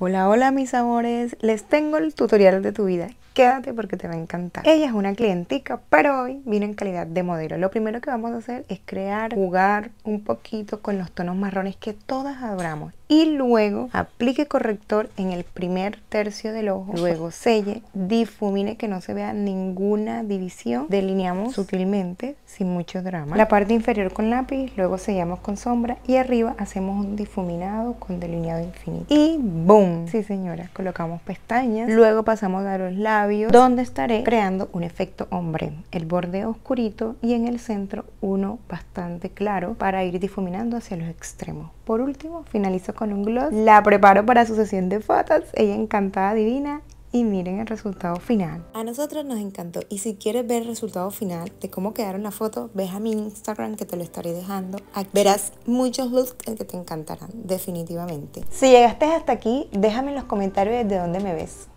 Hola, hola mis amores, les tengo el tutorial de tu vida. Quédate porque te va a encantar. Ella es una clientica, pero hoy vino en calidad de modelo. Lo primero que vamos a hacer es crear, jugar un poquito con los tonos marrones que todas adoramos y luego aplique corrector en el primer tercio del ojo, luego selle, difumine que no se vea ninguna división, delineamos sutilmente sin mucho drama, la parte inferior con lápiz, luego sellamos con sombra y arriba hacemos un difuminado con delineado infinito. Y ¡boom! Sí señora, colocamos pestañas, luego pasamos a los labios donde estaré creando un efecto hombre, el borde oscurito y en el centro uno bastante claro para ir difuminando hacia los extremos. Por último, finalizo con un gloss. La preparo para su sesión de fotos. Ella encantada, divina. Y miren el resultado final. A nosotros nos encantó. Y si quieres ver el resultado final de cómo quedaron las fotos, ve a mi Instagram que te lo estaré dejando. Aquí verás muchos looks que te encantarán, definitivamente. Si llegaste hasta aquí, déjame en los comentarios desde dónde me ves.